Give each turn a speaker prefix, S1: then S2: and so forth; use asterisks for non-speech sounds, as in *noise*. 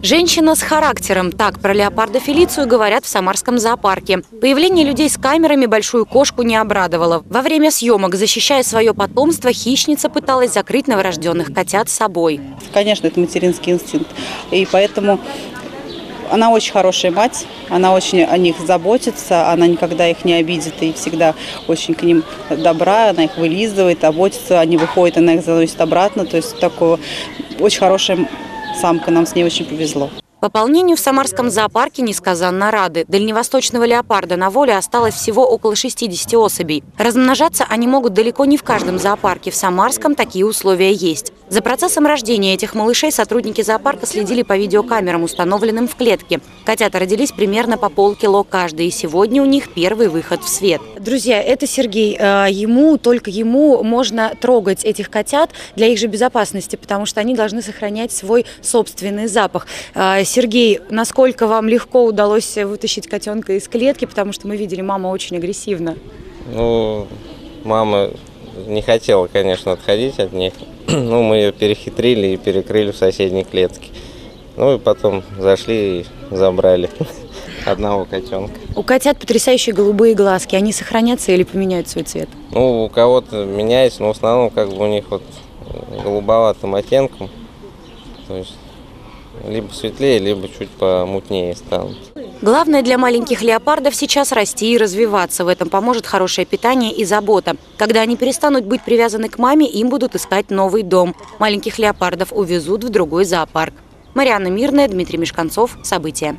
S1: Женщина с характером. Так про леопарда Фелицию говорят в Самарском зоопарке. Появление людей с камерами большую кошку не обрадовало. Во время съемок, защищая свое потомство, хищница пыталась закрыть новорожденных котят собой.
S2: Конечно, это материнский инстинкт. И поэтому она очень хорошая мать, она очень о них заботится, она никогда их не обидит и всегда очень к ним добра, она их вылизывает, заботится, они выходят, она их заносит обратно. То есть такое очень хорошая самка, нам с ней очень повезло.
S1: Пополнению в Самарском зоопарке несказанно рады. Дальневосточного леопарда на воле осталось всего около 60 особей. Размножаться они могут далеко не в каждом зоопарке. В Самарском такие условия есть. За процессом рождения этих малышей сотрудники зоопарка следили по видеокамерам, установленным в клетке. Котята родились примерно по полкило каждый, и сегодня у них первый выход в свет. Друзья, это Сергей. Э, ему, только ему можно трогать этих котят для их же безопасности, потому что они должны сохранять свой собственный запах. Сергей, насколько вам легко удалось вытащить котенка из клетки, потому что мы видели, мама очень агрессивна.
S3: Ну, мама не хотела, конечно, отходить от них. *clears throat* ну, мы ее перехитрили и перекрыли в соседней клетке. Ну и потом зашли и забрали *laughs* одного котенка.
S1: У котят потрясающие голубые глазки. Они сохранятся или поменяют свой цвет?
S3: Ну, у кого-то меняется, но в основном как бы у них вот голубоватым оттенком. То есть либо светлее, либо чуть помутнее станут.
S1: Главное для маленьких леопардов сейчас расти и развиваться. В этом поможет хорошее питание и забота. Когда они перестанут быть привязаны к маме, им будут искать новый дом. Маленьких леопардов увезут в другой зоопарк. Марианна Мирная, Дмитрий Мешканцов. События.